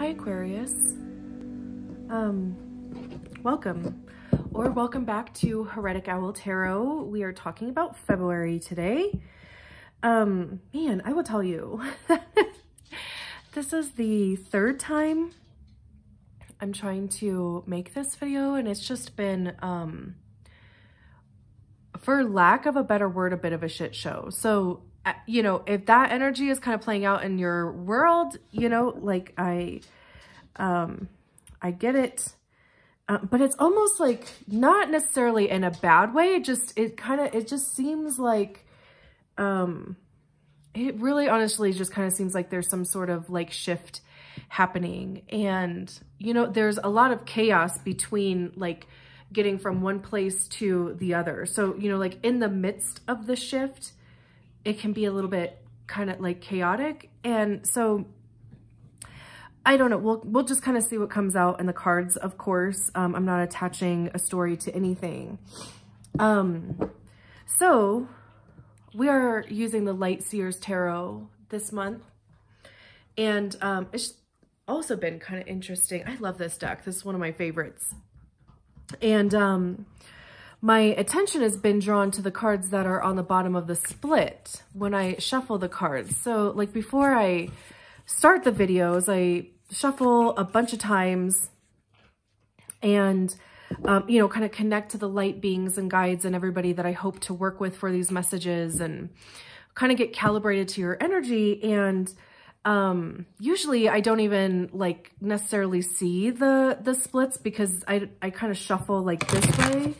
Hi Aquarius. Um, welcome or welcome back to Heretic Owl Tarot. We are talking about February today. Um, man, I will tell you, this is the third time I'm trying to make this video and it's just been, um, for lack of a better word, a bit of a shit show. So you know, if that energy is kind of playing out in your world, you know, like I, um, I get it. Uh, but it's almost like not necessarily in a bad way. It just, it kind of, it just seems like, um, it really honestly just kind of seems like there's some sort of like shift happening. And, you know, there's a lot of chaos between like getting from one place to the other. So, you know, like in the midst of the shift, it can be a little bit kind of like chaotic. And so I don't know. We'll, we'll just kind of see what comes out in the cards, of course. Um, I'm not attaching a story to anything. Um, so we are using the Light Seers Tarot this month. And um, it's also been kind of interesting. I love this deck. This is one of my favorites. And um, my attention has been drawn to the cards that are on the bottom of the split when I shuffle the cards. So like before I start the videos, I shuffle a bunch of times and, um, you know, kind of connect to the light beings and guides and everybody that I hope to work with for these messages and kind of get calibrated to your energy. And um, usually I don't even like necessarily see the, the splits because I, I kind of shuffle like this way.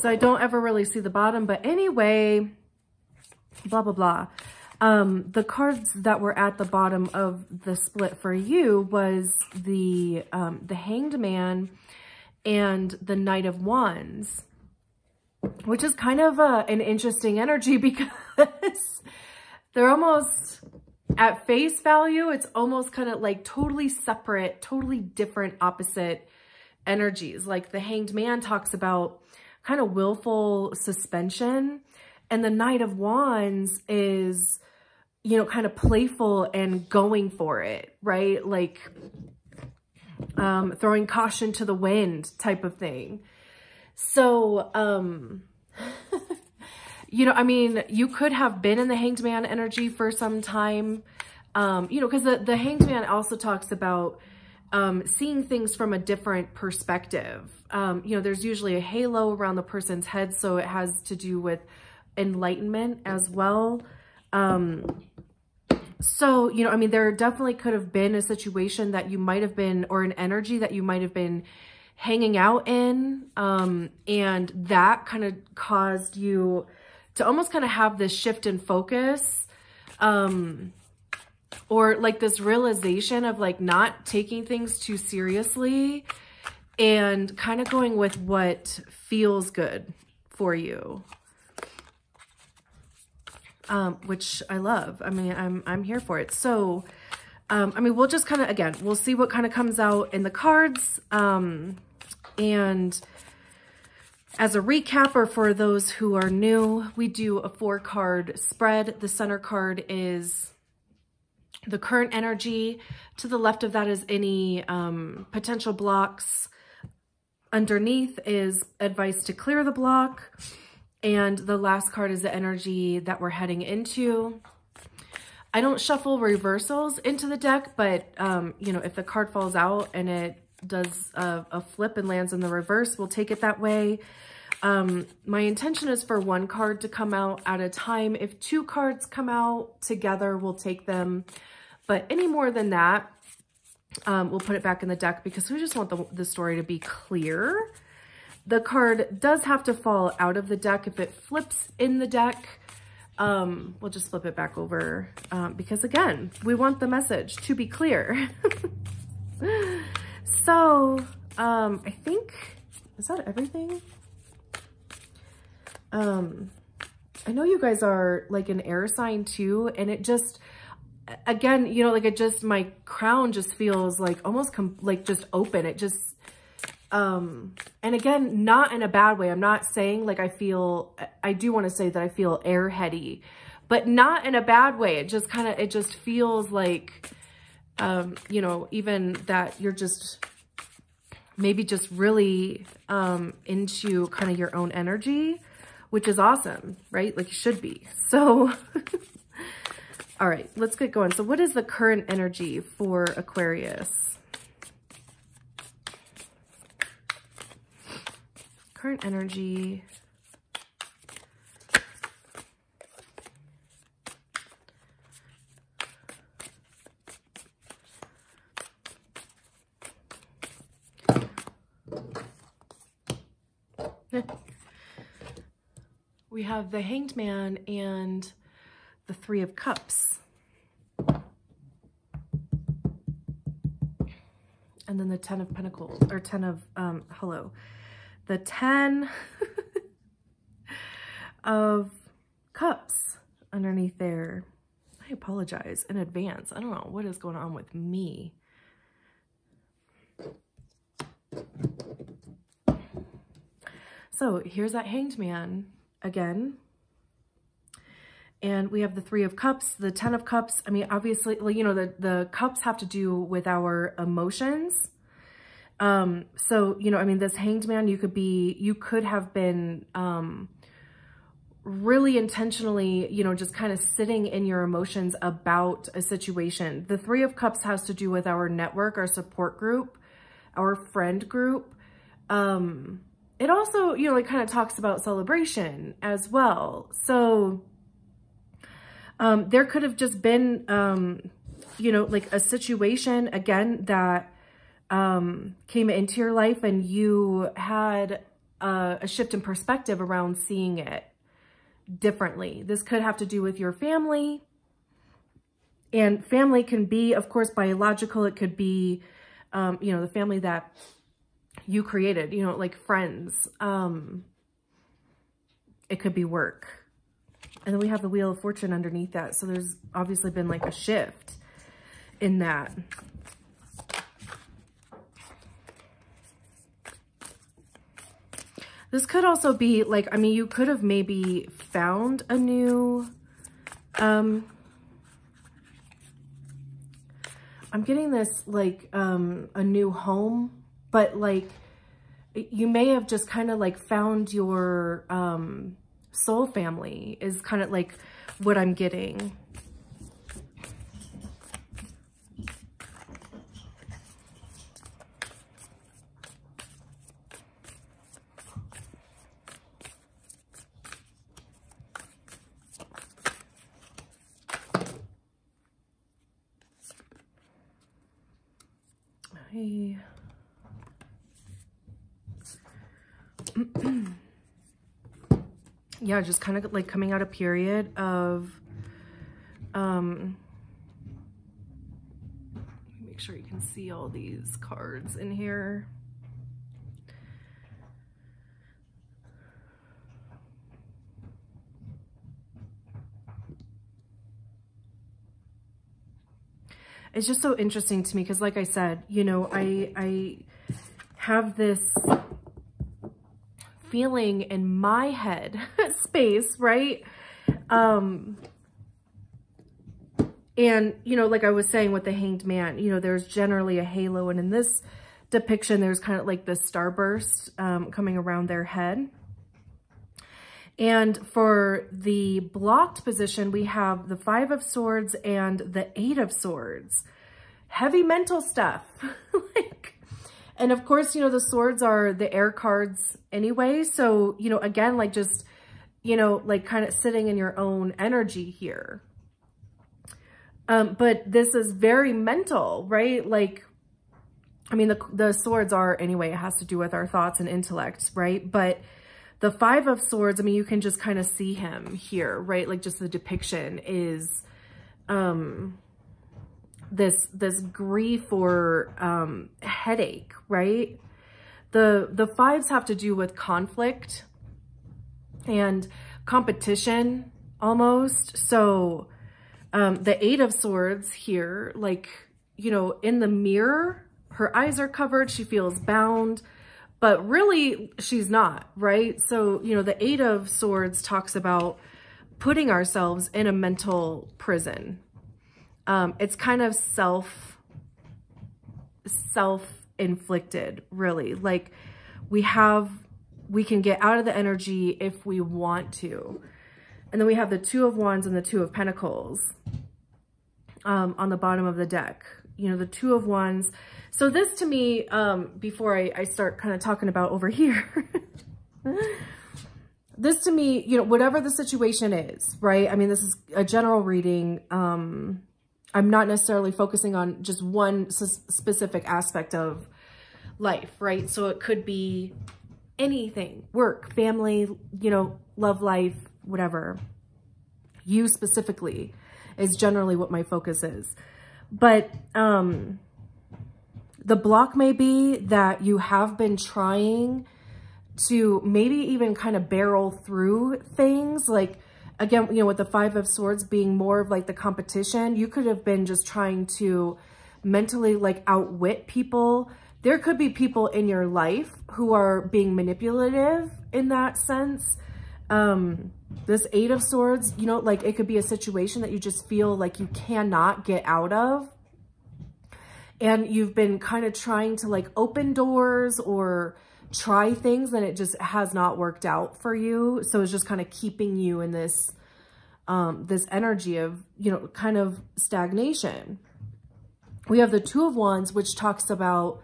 So I don't ever really see the bottom, but anyway, blah, blah, blah. Um, the cards that were at the bottom of the split for you was the, um, the Hanged Man and the Knight of Wands, which is kind of a, an interesting energy because they're almost at face value, it's almost kind of like totally separate, totally different opposite energies. Like the hanged man talks about kind of willful suspension and the knight of wands is, you know, kind of playful and going for it, right? Like um, throwing caution to the wind type of thing. So, um, you know, I mean, you could have been in the hanged man energy for some time, um, you know, because the, the hanged man also talks about um, seeing things from a different perspective. Um, you know, there's usually a halo around the person's head, so it has to do with enlightenment as well. Um, so, you know, I mean, there definitely could have been a situation that you might have been, or an energy that you might have been hanging out in, um, and that kind of caused you to almost kind of have this shift in focus um, or like this realization of like not taking things too seriously and kind of going with what feels good for you. Um, which I love. I mean, I'm, I'm here for it. So, um, I mean, we'll just kind of, again, we'll see what kind of comes out in the cards. Um, and as a recap, or for those who are new, we do a four card spread. The center card is the current energy. To the left of that is any um, potential blocks. Underneath is advice to clear the block. And the last card is the energy that we're heading into. I don't shuffle reversals into the deck, but, um, you know, if the card falls out and it does a, a flip and lands in the reverse, we'll take it that way. Um, my intention is for one card to come out at a time. If two cards come out together, we'll take them. But any more than that, um, we'll put it back in the deck because we just want the, the story to be clear. The card does have to fall out of the deck. If it flips in the deck, um, we'll just flip it back over um, because again, we want the message to be clear. So, um, I think, is that everything? Um, I know you guys are like an air sign too, and it just, again, you know, like it just, my crown just feels like almost like just open. It just, um, and again, not in a bad way. I'm not saying like I feel, I do want to say that I feel airheady, but not in a bad way. It just kind of, it just feels like, Um, you know, even that you're just maybe just really um, into kind of your own energy, which is awesome, right? Like you should be. So, all right, let's get going. So what is the current energy for Aquarius? Current energy we have the Hanged Man and the Three of Cups. And then the Ten of Pentacles, or Ten of, um, hello. The Ten of Cups underneath there. I apologize in advance. I don't know what is going on with me. So here's that hanged man again. And we have the three of cups, the 10 of cups. I mean, obviously, you know, the, the cups have to do with our emotions. Um, so, you know, I mean, this hanged man, you could be, you could have been, um, really intentionally, you know, just kind of sitting in your emotions about a situation. The three of cups has to do with our network, our support group, our friend group. Um, it also, you know, like kind of talks about celebration as well. So um, there could have just been, um, you know, like a situation, again, that um, came into your life and you had a, a shift in perspective around seeing it differently. This could have to do with your family. And family can be, of course, biological. It could be, um, you know, the family that you created, you know, like friends. Um, it could be work. And then we have the Wheel of Fortune underneath that. So there's obviously been like a shift in that. This could also be like, I mean, you could have maybe found a new, um, I'm getting this like, um, a new home but like you may have just kind of like found your um, soul family is kind of like what I'm getting. Yeah, just kind of like coming out a period of, um, make sure you can see all these cards in here. It's just so interesting to me because like I said, you know, I, I have this feeling in my head space, right? Um, and, you know, like I was saying with the hanged man, you know, there's generally a halo. And in this depiction, there's kind of like this starburst um, coming around their head. And for the blocked position, we have the Five of Swords and the Eight of Swords. Heavy mental stuff. like, and of course, you know, the swords are the air cards anyway. So, you know, again, like just, you know, like kind of sitting in your own energy here. Um, but this is very mental, right? Like, I mean, the, the swords are anyway, it has to do with our thoughts and intellect, right? But the five of swords, I mean, you can just kind of see him here, right? Like just the depiction is, um, this this grief or um, headache, right? The the fives have to do with conflict and competition almost. So um, the eight of swords here, like, you know, in the mirror, her eyes are covered. She feels bound, but really she's not, right? So, you know, the eight of swords talks about putting ourselves in a mental prison, um, it's kind of self self-inflicted, really. Like we have, we can get out of the energy if we want to. And then we have the Two of Wands and the Two of Pentacles um, on the bottom of the deck. You know, the Two of Wands. So this to me, um, before I, I start kind of talking about over here, this to me, you know, whatever the situation is, right? I mean, this is a general reading. Um, I'm not necessarily focusing on just one specific aspect of life, right? So it could be anything, work, family, you know, love life, whatever. You specifically is generally what my focus is. But um, the block may be that you have been trying to maybe even kind of barrel through things like again, you know, with the five of swords being more of like the competition, you could have been just trying to mentally like outwit people. There could be people in your life who are being manipulative in that sense. Um, this eight of swords, you know, like it could be a situation that you just feel like you cannot get out of. And you've been kind of trying to like open doors or try things and it just has not worked out for you. So it's just kind of keeping you in this, um, this energy of, you know, kind of stagnation. We have the two of wands, which talks about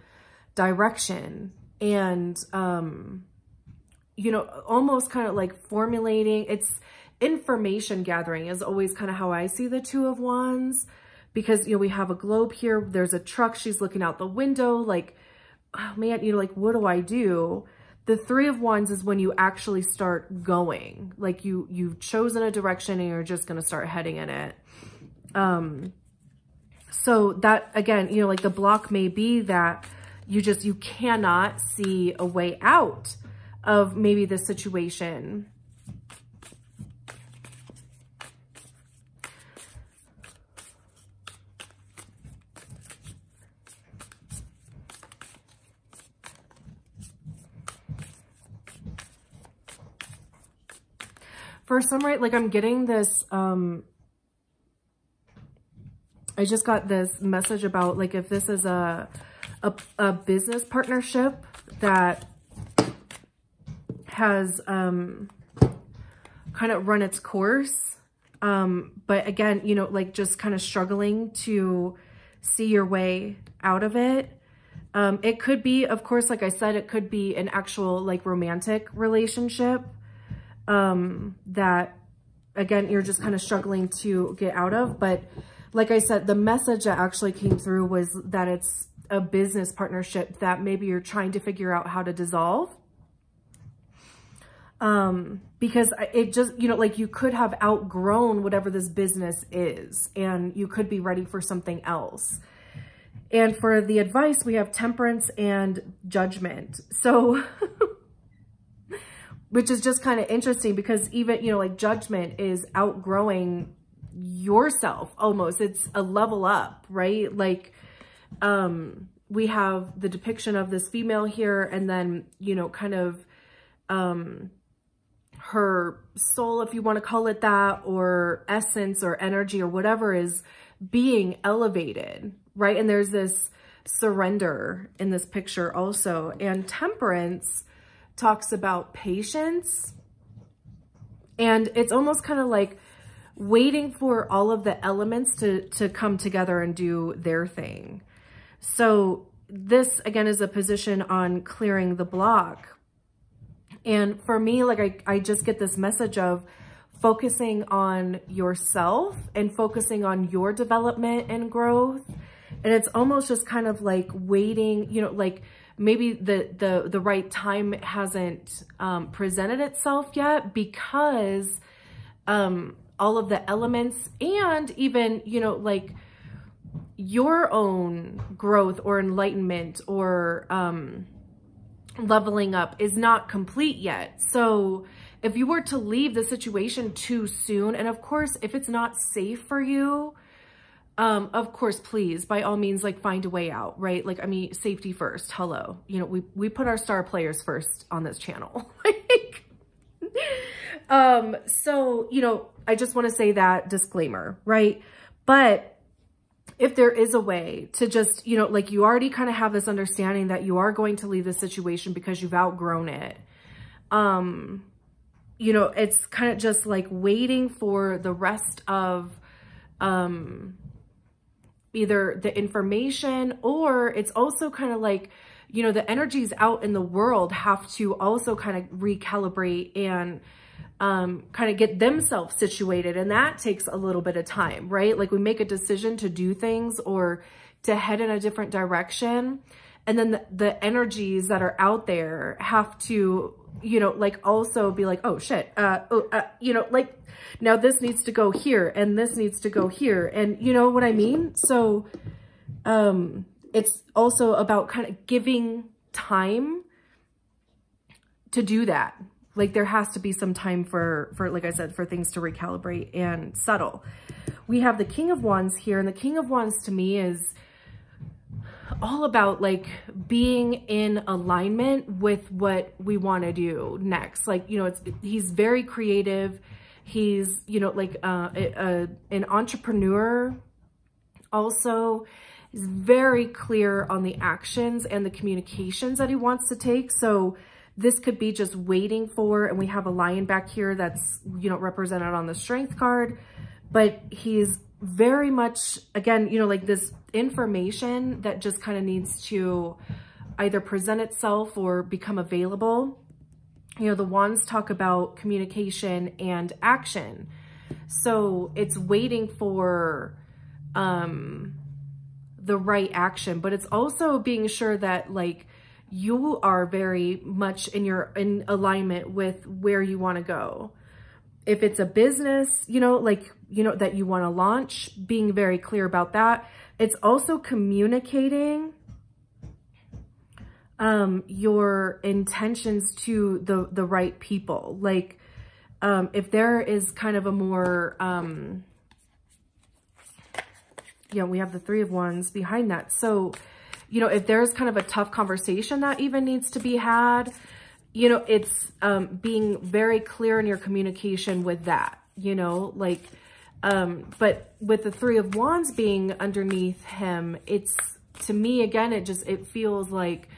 direction and, um, you know, almost kind of like formulating it's information gathering is always kind of how I see the two of wands because, you know, we have a globe here. There's a truck. She's looking out the window, like, oh man, you know, like, what do I do? The three of wands is when you actually start going, like you, you've chosen a direction and you're just going to start heading in it. Um, so that again, you know, like the block may be that you just, you cannot see a way out of maybe the situation. For some right like i'm getting this um i just got this message about like if this is a a, a business partnership that has um kind of run its course um but again you know like just kind of struggling to see your way out of it. Um it could be of course like i said it could be an actual like romantic relationship um, that, again, you're just kind of struggling to get out of. But like I said, the message that actually came through was that it's a business partnership that maybe you're trying to figure out how to dissolve. Um, because it just, you know, like you could have outgrown whatever this business is and you could be ready for something else. And for the advice, we have temperance and judgment. So which is just kind of interesting because even, you know, like judgment is outgrowing yourself almost. It's a level up, right? Like, um, we have the depiction of this female here and then, you know, kind of, um, her soul, if you want to call it that, or essence or energy or whatever is being elevated, right? And there's this surrender in this picture also. And temperance talks about patience. And it's almost kind of like waiting for all of the elements to, to come together and do their thing. So this, again, is a position on clearing the block. And for me, like I, I just get this message of focusing on yourself and focusing on your development and growth. And it's almost just kind of like waiting, you know, like maybe the, the, the right time hasn't um, presented itself yet because um, all of the elements and even, you know, like your own growth or enlightenment or um, leveling up is not complete yet. So if you were to leave the situation too soon, and of course, if it's not safe for you, um, of course, please, by all means, like find a way out, right? Like, I mean, safety first. Hello. You know, we, we put our star players first on this channel. like, um, so, you know, I just want to say that disclaimer, right? But if there is a way to just, you know, like you already kind of have this understanding that you are going to leave the situation because you've outgrown it. Um, you know, it's kind of just like waiting for the rest of, um, either the information or it's also kind of like, you know, the energies out in the world have to also kind of recalibrate and, um, kind of get themselves situated. And that takes a little bit of time, right? Like we make a decision to do things or to head in a different direction. And then the, the energies that are out there have to, you know, like also be like, oh shit, uh, oh, uh, you know, like now this needs to go here and this needs to go here. And you know what I mean? So, um, it's also about kind of giving time to do that, like there has to be some time for, for, like I said, for things to recalibrate and settle. We have the King of Wands here and the King of Wands to me is all about like being in alignment with what we want to do next. Like, you know, it's, he's very creative. He's, you know, like uh, a, an entrepreneur also is very clear on the actions and the communications that he wants to take. So this could be just waiting for, and we have a lion back here that's, you know, represented on the strength card, but he's very much, again, you know, like this information that just kind of needs to either present itself or become available. You know, the wands talk about communication and action. So it's waiting for um, the right action, but it's also being sure that like you are very much in your in alignment with where you want to go. If it's a business, you know, like, you know, that you want to launch, being very clear about that. It's also communicating um, your intentions to the, the right people. Like, um, if there is kind of a more, um, you know, we have the three of wands behind that. So, you know, if there's kind of a tough conversation that even needs to be had, you know, it's um, being very clear in your communication with that, you know, like, um, but with the three of wands being underneath him, it's, to me, again, it just, it feels like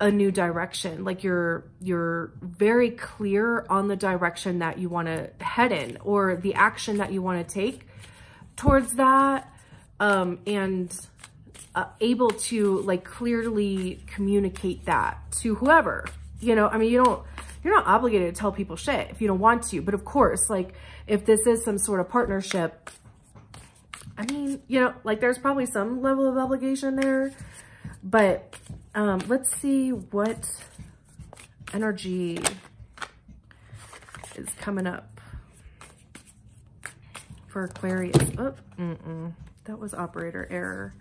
a new direction. Like you're, you're very clear on the direction that you want to head in or the action that you want to take towards that. Um, and, uh, able to like clearly communicate that to whoever, you know, I mean, you don't, you're not obligated to tell people shit if you don't want to, but of course, like if this is some sort of partnership, I mean, you know, like there's probably some level of obligation there, but um, let's see what energy is coming up for Aquarius. Oh, mm -mm. that was operator error.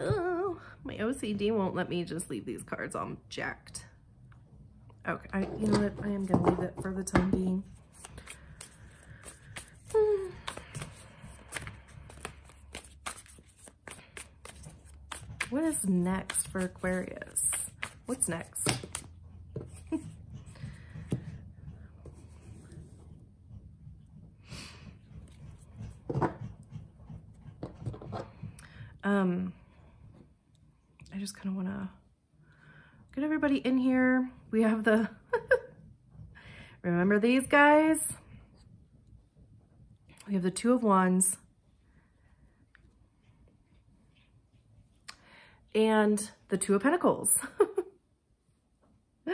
Oh, my OCD won't let me just leave these cards all jacked. Okay, I, you know what? I am going to leave it for the time being. What is next for Aquarius? What's next? um, I just kind of want to get everybody in here. We have the, remember these guys? We have the Two of Wands. And the Two of Pentacles.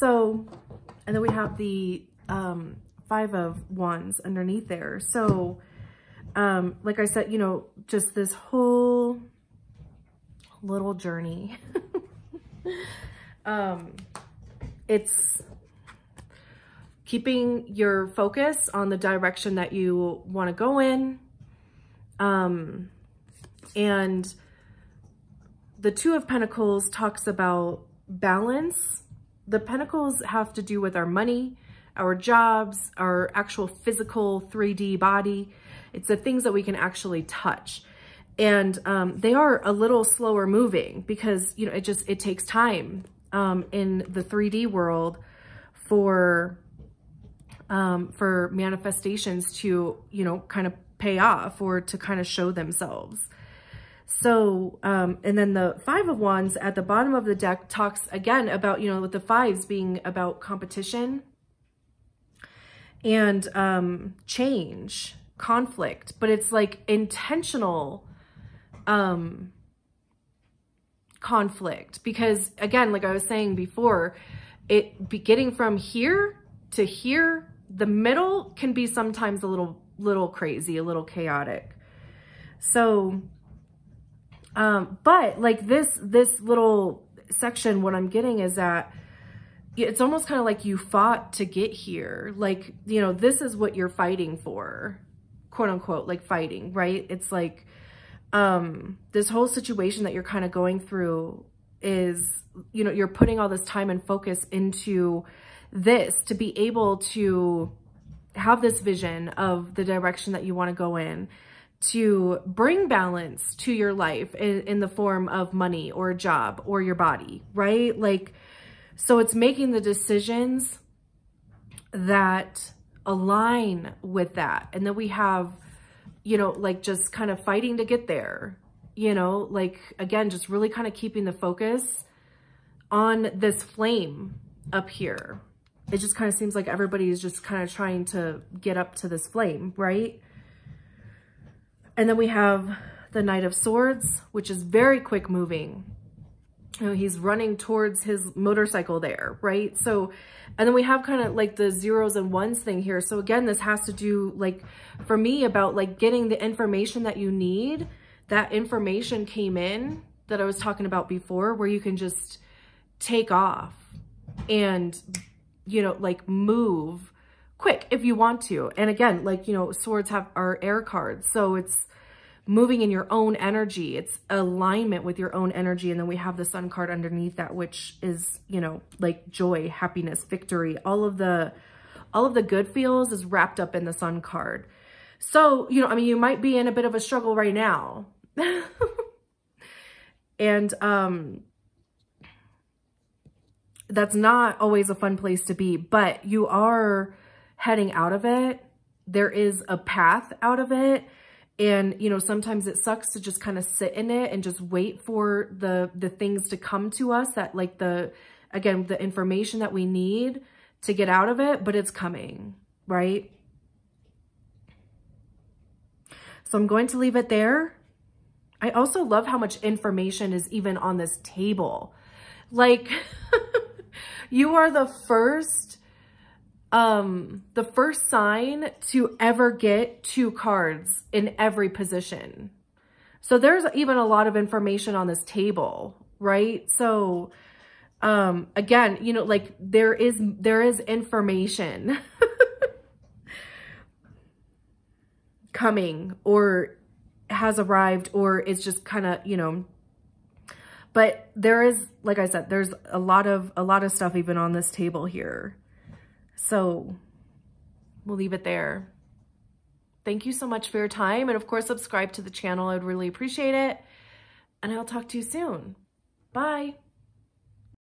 so, and then we have the um, Five of Wands underneath there. So, um, like I said, you know, just this whole little journey. um, it's keeping your focus on the direction that you want to go in. Um, and the Two of Pentacles talks about balance. The Pentacles have to do with our money, our jobs, our actual physical 3D body. It's the things that we can actually touch and um, they are a little slower moving because, you know, it just, it takes time um, in the 3D world for um, for manifestations to, you know, kind of pay off or to kind of show themselves. So, um, and then the five of wands at the bottom of the deck talks again about, you know, with the fives being about competition and um, change, conflict, but it's like intentional um, conflict because again, like I was saying before, it be getting from here to here, the middle can be sometimes a little, little crazy, a little chaotic. So, um, but like this, this little section, what I'm getting is that it's almost kind of like you fought to get here. Like, you know, this is what you're fighting for, quote unquote, like fighting, right? It's like, um, this whole situation that you're kind of going through is, you know, you're putting all this time and focus into this to be able to have this vision of the direction that you want to go in to bring balance to your life in, in the form of money or a job or your body, right? Like, so it's making the decisions that align with that. And then we have, you know, like just kind of fighting to get there, you know, like again, just really kind of keeping the focus on this flame up here. It just kind of seems like everybody is just kind of trying to get up to this flame, right? And then we have the Knight of Swords, which is very quick moving. You know, he's running towards his motorcycle there, right? So, and then we have kind of like the zeros and ones thing here. So again, this has to do like, for me about like getting the information that you need. That information came in that I was talking about before where you can just take off and, you know, like move quick if you want to. And again, like, you know, swords have are air cards. So it's, moving in your own energy. It's alignment with your own energy. And then we have the sun card underneath that, which is, you know, like joy, happiness, victory, all of the, all of the good feels is wrapped up in the sun card. So, you know, I mean, you might be in a bit of a struggle right now. and, um, that's not always a fun place to be, but you are heading out of it. There is a path out of it and, you know, sometimes it sucks to just kind of sit in it and just wait for the, the things to come to us that like the, again, the information that we need to get out of it, but it's coming, right? So I'm going to leave it there. I also love how much information is even on this table. Like, you are the first um, the first sign to ever get two cards in every position. So there's even a lot of information on this table, right? So, um, again, you know, like there is, there is information coming or has arrived or it's just kind of, you know, but there is, like I said, there's a lot of, a lot of stuff even on this table here. So we'll leave it there. Thank you so much for your time. And of course, subscribe to the channel. I'd really appreciate it. And I'll talk to you soon. Bye.